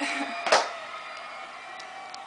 Yeah.